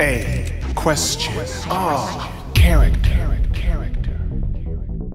A. Question. R. Character.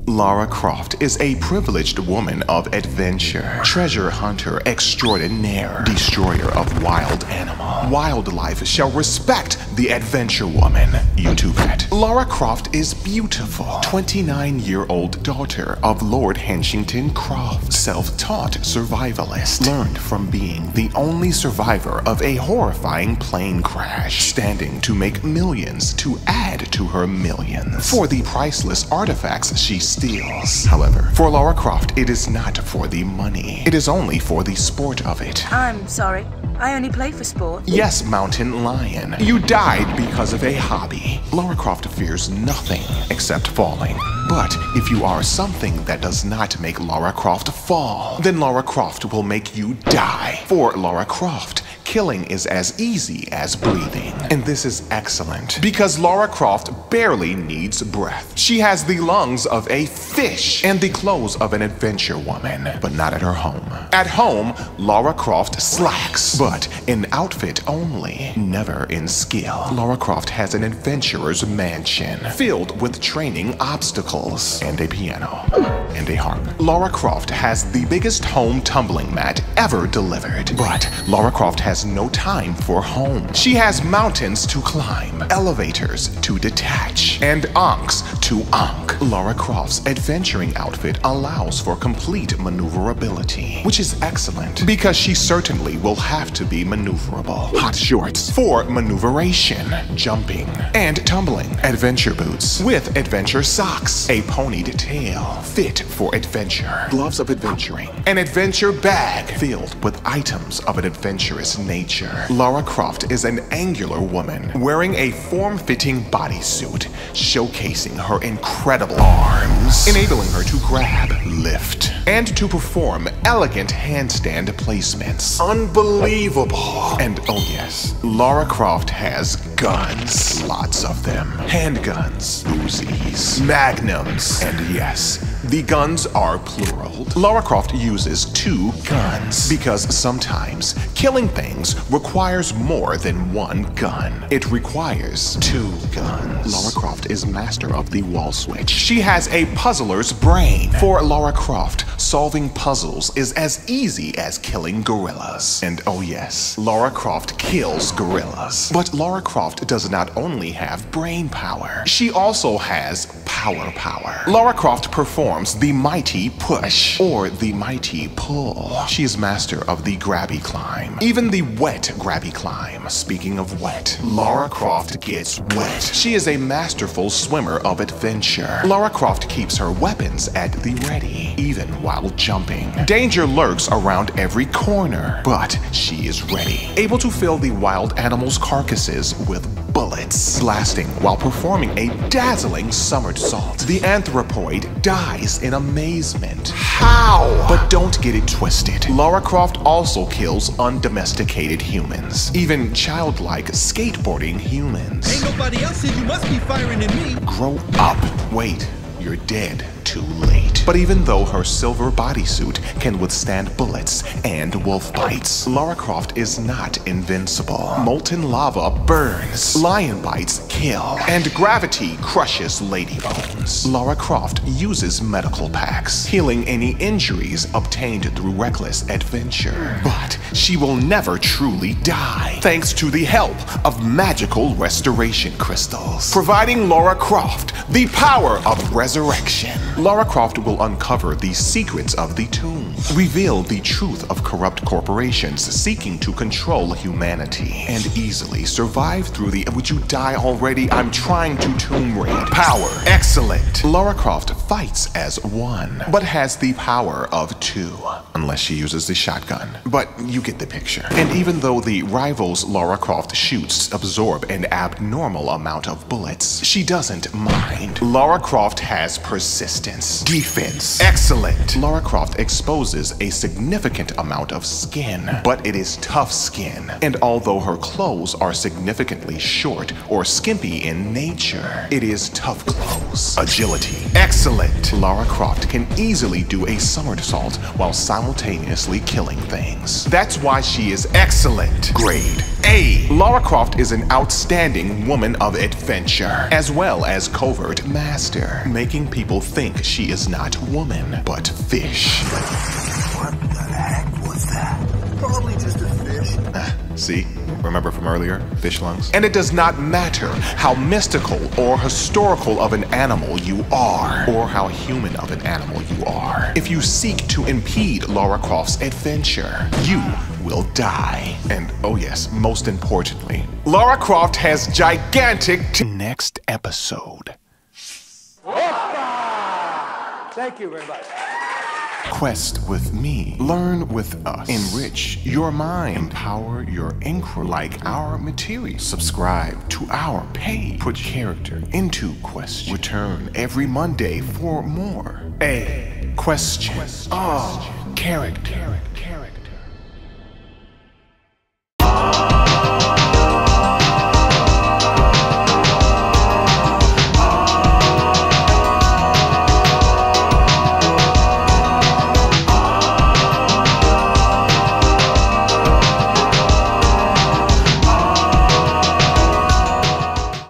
Lara Croft is a privileged woman of adventure, treasure hunter extraordinaire, destroyer of wild animal. Wildlife shall respect the adventure woman. YouTube it. Lara Croft is beautiful, 29-year-old daughter of Lord Henshingly Croft, self-taught survivalist, learned from being the only survivor of a horrifying plane crash, standing to make millions to add to her millions for the priceless artifacts she steals. However, for Lara Croft, it is not for the money. It is only for the sport of it. I'm sorry. I only play for sport. Yes, Mountain Lion. You died because of a hobby. Lara Croft fears nothing except falling. But if you are something that does not make Lara Croft fall, then Lara Croft will make you die. For Lara Croft, killing is as easy as breathing. And this is excellent because Lara Croft barely needs breath. She has the lungs of a fish and the clothes of an adventure woman, but not at her home. At home, Lara Croft slacks, but in outfit only, never in skill. Lara Croft has an adventurer's mansion filled with training obstacles and a piano and a harp. Lara Croft has the biggest home tumbling mat ever delivered, but Lara Croft has no time for home. She has mountains to climb, elevators to detach, and ankhs to ankh. Lara Croft's adventuring outfit allows for complete maneuverability, which is excellent because she certainly will have to be maneuverable. Hot shorts for maneuveration, jumping, and tumbling. Adventure boots with adventure socks, a ponied tail, fit for adventure. Gloves of adventuring, an adventure bag filled with items of an adventurous nature. Lara Croft is an angular woman wearing a form-fitting bodysuit, showcasing her incredible arms, enabling her to grab, lift, and to perform elegant handstand placements. Unbelievable! And oh yes, Lara Croft has guns. Lots of them. Handguns, Uzis, Magnums, and yes, the guns are plural. Lara Croft uses two guns because sometimes killing things requires more than one gun. It requires two guns. Lara Croft is master of the wall switch. She has a puzzler's brain. For Lara Croft, solving puzzles is as easy as killing gorillas. And oh yes, Lara Croft kills gorillas. But Lara Croft does not only have brain power, she also has power power. Lara Croft performs the mighty push or the mighty pull. She is master of the grabby climb, even the wet grabby climb. Speaking of wet, Lara Croft gets wet. She is a masterful swimmer of adventure. Lara Croft keeps her weapons at the ready, even while jumping. Danger lurks around every corner, but she is ready, able to fill the wild animals' carcasses with bullets, blasting while performing a dazzling somersault. The anthropoid dies in amazement. How? But don't get it twisted. Lara Croft also kills undomesticated humans, even childlike skateboarding humans. Ain't nobody else here. You must be firing at me. Grow up. Wait, you're dead too late. But even though her silver bodysuit can withstand bullets and wolf bites, Lara Croft is not invincible. Molten lava burns, lion bites kill, and gravity crushes lady bones. Lara Croft uses medical packs, healing any injuries obtained through reckless adventure. But she will never truly die, thanks to the help of magical restoration crystals, providing Lara Croft the power of resurrection. Lara Croft will uncover the secrets of the tomb, reveal the truth of corrupt corporations seeking to control humanity, and easily survive through the Would you die already? I'm trying to tomb raid. Power. Excellent. Lara Croft fights as one, but has the power of two, unless she uses the shotgun. But you get the picture. And even though the rivals Lara Croft shoots absorb an abnormal amount of bullets, she doesn't mind. Lara Croft has persistence. Defense. Excellent. Lara Croft exposes a significant amount of skin, but it is tough skin. And although her clothes are significantly short or skimpy in nature, it is tough clothes. Agility. Excellent. Lara Croft can easily do a somersault while simultaneously killing things. That's why she is excellent. Grade. A. Lara Croft is an outstanding woman of adventure, as well as covert master, making people think she is not woman, but fish. What the heck was that? Probably just a fish. Ah, see? Remember from earlier? Fish lungs? And it does not matter how mystical or historical of an animal you are, or how human of an animal you are. If you seek to impede Lara Croft's adventure, you will die. And oh, yes, most importantly, Lara Croft has gigantic. Next episode. Thank you very much. Quest with me. Learn with us. Enrich your mind. Empower your inquiry like our material. Subscribe to our page. Put character into question. Return every Monday for more. A question. Oh, character.